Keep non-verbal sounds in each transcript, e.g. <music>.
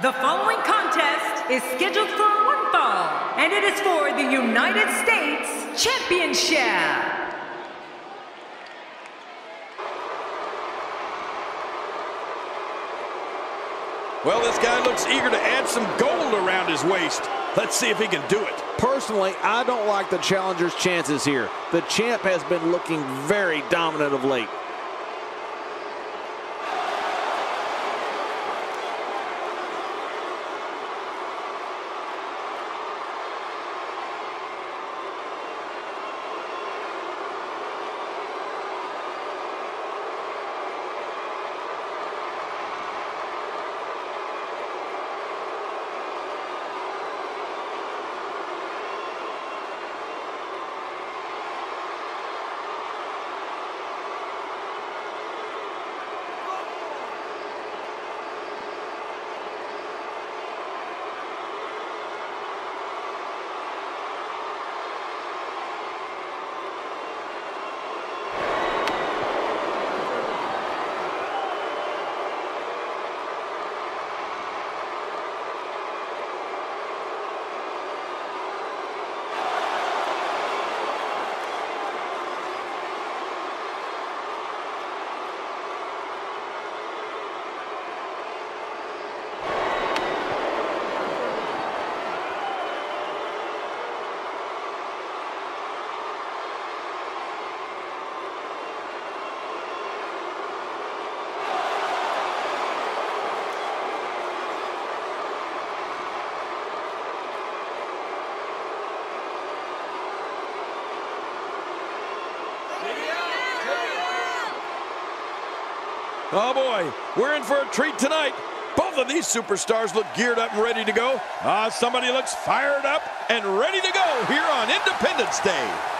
The following contest is scheduled for one fall, and it is for the United States Championship. Well, this guy looks eager to add some gold around his waist. Let's see if he can do it. Personally, I don't like the challenger's chances here. The champ has been looking very dominant of late. Oh boy, we're in for a treat tonight. Both of these superstars look geared up and ready to go. Ah, uh, somebody looks fired up and ready to go here on Independence Day.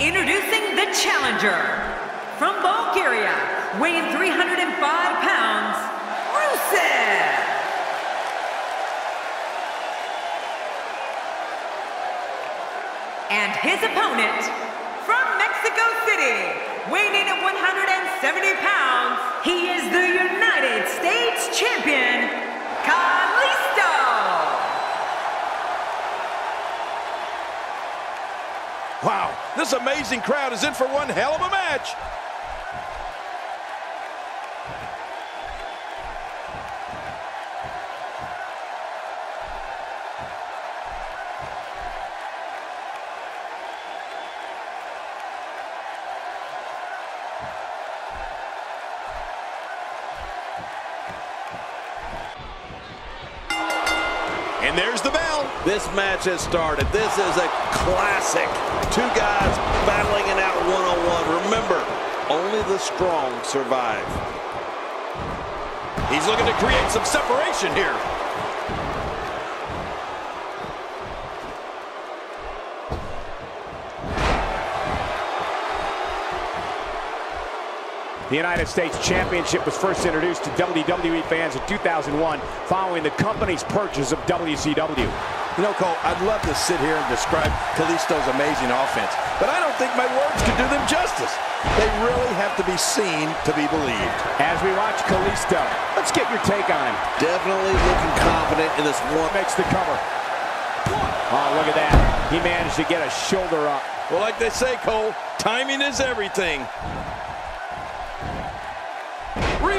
Introducing the challenger from Bulgaria, weighing 305 pounds, Rusev. And his opponent from Mexico City, weighing in at 170 pounds, he is the United States champion, Kalisto. Wow, this amazing crowd is in for one hell of a match. There's the bell. This match has started. This is a classic. Two guys battling it out one-on-one. Remember, only the strong survive. He's looking to create some separation here. The United States Championship was first introduced to WWE fans in 2001 following the company's purchase of WCW. You know, Cole, I'd love to sit here and describe Kalisto's amazing offense, but I don't think my words could do them justice. They really have to be seen to be believed. As we watch Kalisto, let's get your take on him. Definitely looking confident in this one. Makes the cover. Oh, look at that. He managed to get a shoulder up. Well, like they say, Cole, timing is everything.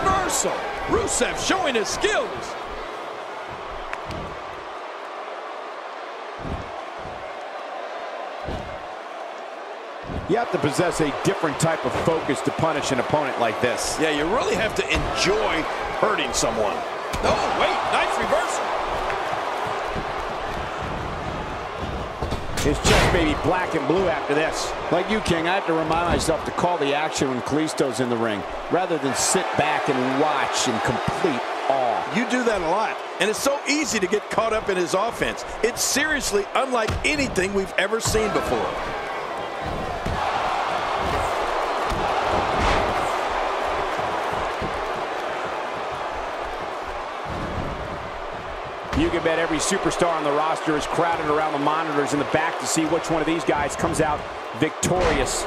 Reversal. Rusev showing his skills. You have to possess a different type of focus to punish an opponent like this. Yeah, you really have to enjoy hurting someone. Oh, wait, nice reversal. His chest may be black and blue after this. Like you, King, I have to remind myself to call the action when Kalisto's in the ring, rather than sit back and watch in complete awe. You do that a lot, and it's so easy to get caught up in his offense. It's seriously unlike anything we've ever seen before. You bet every superstar on the roster is crowded around the monitors in the back to see which one of these guys comes out victorious.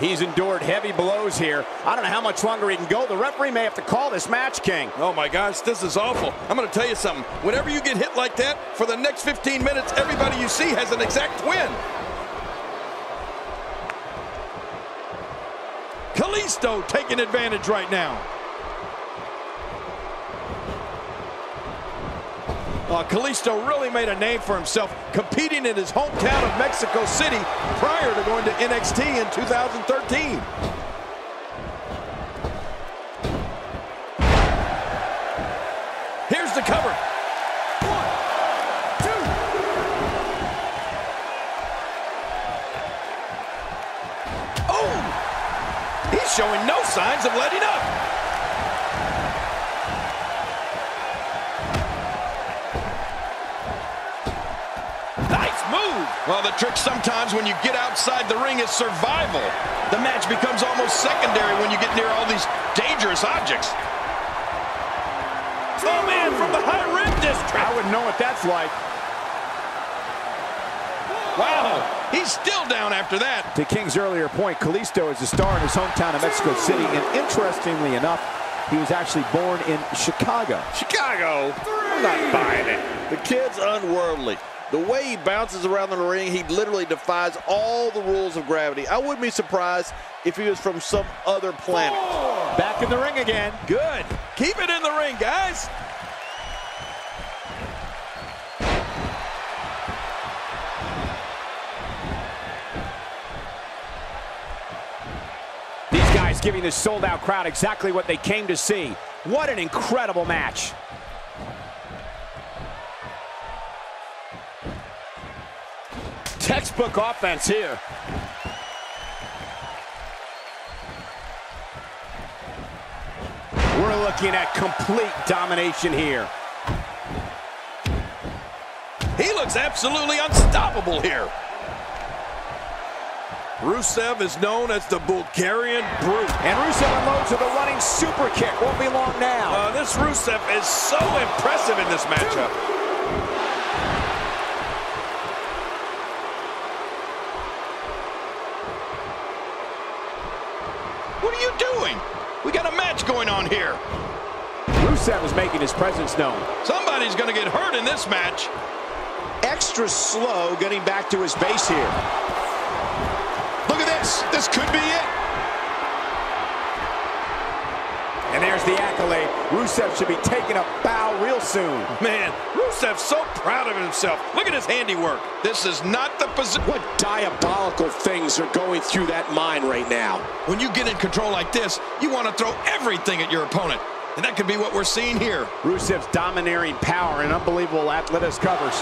He's endured heavy blows here. I don't know how much longer he can go. The referee may have to call this match, King. Oh my gosh, this is awful. I'm going to tell you something. Whenever you get hit like that, for the next 15 minutes, everybody you see has an exact win. Kalisto taking advantage right now. Uh, Kalisto really made a name for himself competing in his hometown of Mexico City prior to going to NXT in 2013. The trick sometimes when you get outside the ring is survival. The match becomes almost secondary when you get near all these dangerous objects. Oh, man, from the high rim district. I wouldn't know what that's like. Wow, he's still down after that. To King's earlier point, Kalisto is a star in his hometown of Mexico City, and interestingly enough, he was actually born in Chicago. Chicago. I'm not buying it. The kid's unworldly. The way he bounces around the ring, he literally defies all the rules of gravity. I wouldn't be surprised if he was from some other planet. Back in the ring again. Good. Keep it in the ring, guys. These guys giving this sold-out crowd exactly what they came to see. What an incredible match. Textbook offense here. We're looking at complete domination here. He looks absolutely unstoppable here. Rusev is known as the Bulgarian Brute. And Rusev unloads with a running super kick. Won't be long now. Uh, this Rusev is so impressive in this matchup. What are you doing? We got a match going on here. Rusev is making his presence known. Somebody's going to get hurt in this match. extra slow getting back to his base here. Look at this. This could be it. There's the accolade. Rusev should be taking a bow real soon. Man, Rusev's so proud of himself. Look at his handiwork. This is not the position. What diabolical things are going through that mind right now? When you get in control like this, you want to throw everything at your opponent. And that could be what we're seeing here. Rusev's domineering power and unbelievable athletic covers.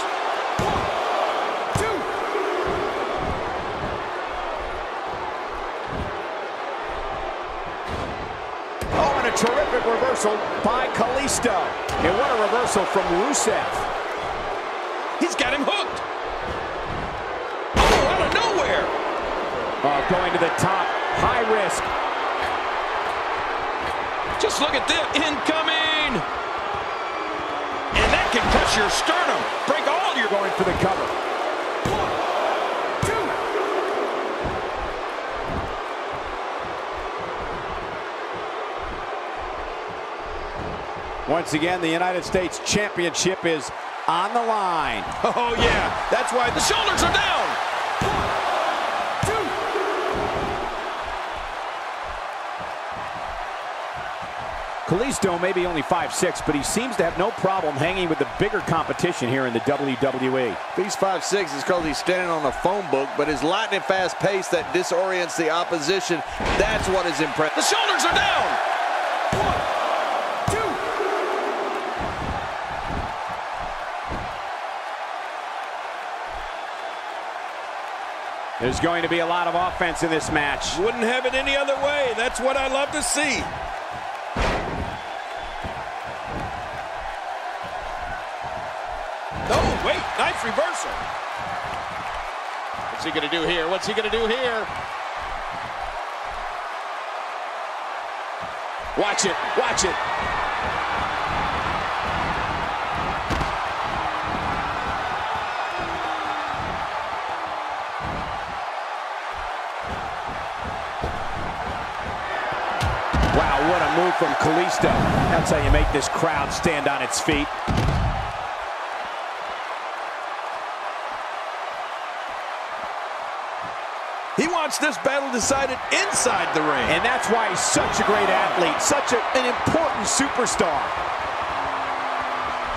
Oh, and a terrific reversal by Kalisto. And what a reversal from Rusev. He's got him hooked. Oh, out of nowhere. Oh, going to the top. High risk. Just look at this. Incoming. And that can crush your sternum. Break all your... Going for the cover. Once again, the United States Championship is on the line. <laughs> Oh, yeah. That's why the shoulders are down. Kalisto may be only 5'6", but he seems to have no problem hanging with the bigger competition here in the WWE. He's 5'6", it's because he's standing on a phone book, but his lightning fast pace that disorients the opposition, that's what is impressive. The shoulders are down. There's going to be a lot of offense in this match. Wouldn't have it any other way. That's what I love to see. Oh, wait, nice reversal. What's he going to do here? What's he going to do here? Watch it. Watch it. Wow, what a move from Kalisto. That's how you make this crowd stand on its feet. He wants this battle decided inside the ring. And that's why he's such a great athlete, such a, an important superstar.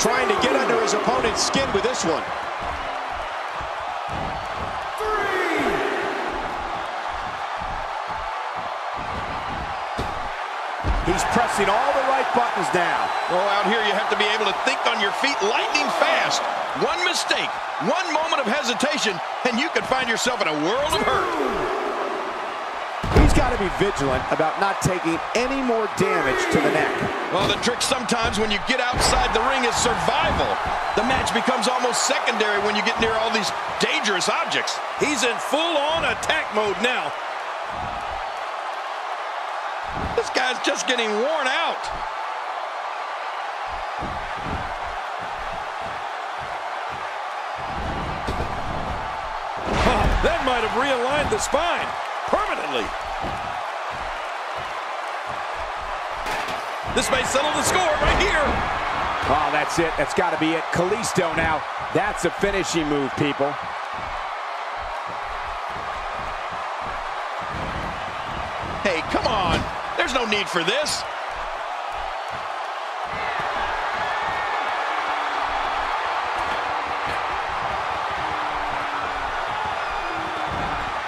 Trying to get under his opponent's skin with this one. He's pressing all the right buttons now. Well, out here you have to be able to think on your feet lightning fast. One mistake, one moment of hesitation, and you could find yourself in a world of hurt. He's got to be vigilant about not taking any more damage to the neck. Well, the trick sometimes when you get outside the ring is survival. The match becomes almost secondary when you get near all these dangerous objects. He's in full-on attack mode now. This guy's just getting worn out. That might have realigned the spine permanently. This may settle the score right here. Oh, that's it. That's got to be it. Kalisto now. That's a finishing move, people. Hey, come on. There's no need for this.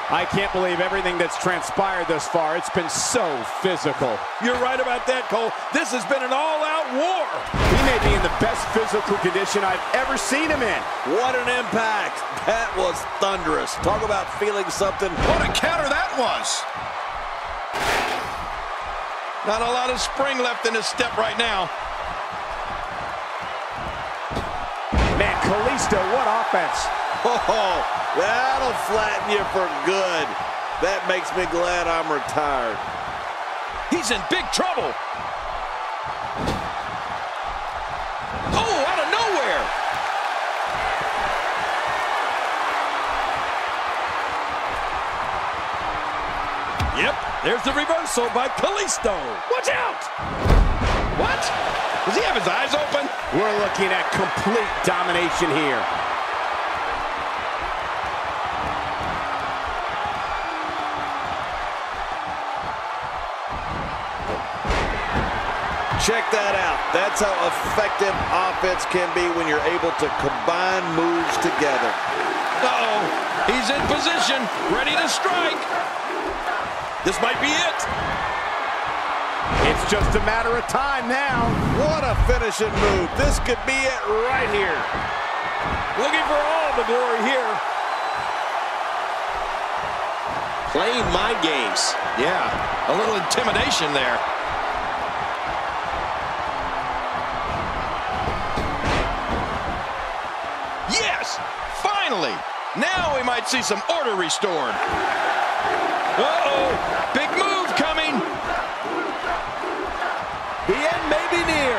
I can't believe everything that's transpired thus far. It's been so physical. You're right about that, Cole. This has been an all-out war. He may be in the best physical condition I've ever seen him in. What an impact. That was thunderous. Talk about feeling something. What a counter that was. Not a lot of spring left in his step right now. Man, Kalisto, what offense. <laughs> Oh, that'll flatten you for good. That makes me glad I'm retired. He's in big trouble. Yep, there's the reversal by Kalisto. Watch out! What? Does he have his eyes open? We're looking at complete domination here. Check that out. That's how effective offense can be when you're able to combine moves together. Uh-oh. He's in position, ready to strike. This might be it. It's just a matter of time now. What a finishing move. This could be it right here. Looking for all the glory here. Playing mind games. Yeah, a little intimidation there. Yes, finally. Now we might see some order restored. Uh-oh, big move coming. The end may be near.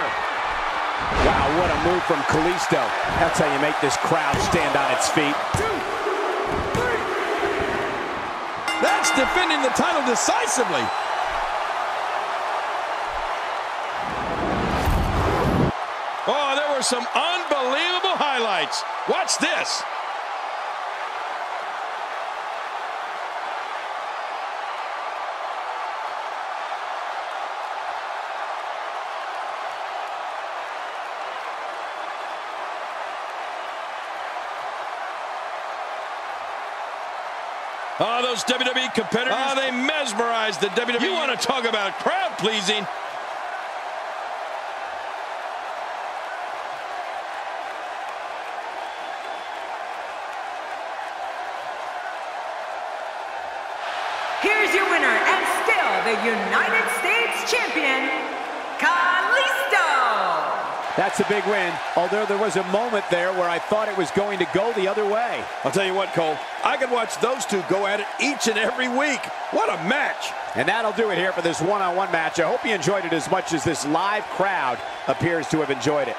Wow, what a move from Kalisto. That's how you make this crowd stand on its feet. That's defending the title decisively. Oh, there were some unbelievable highlights. Watch this. Oh, those WWE competitors. Oh, they mesmerized the WWE. You want to talk about crowd pleasing? Here's your winner and still the United States Champion, Kalisto. That's a big win, although there was a moment there where I thought it was going to go the other way. I'll tell you what, Cole, I could watch those two go at it each and every week. What a match. And that'll do it here for this one-on-one -on -one match. I hope you enjoyed it as much as this live crowd appears to have enjoyed it.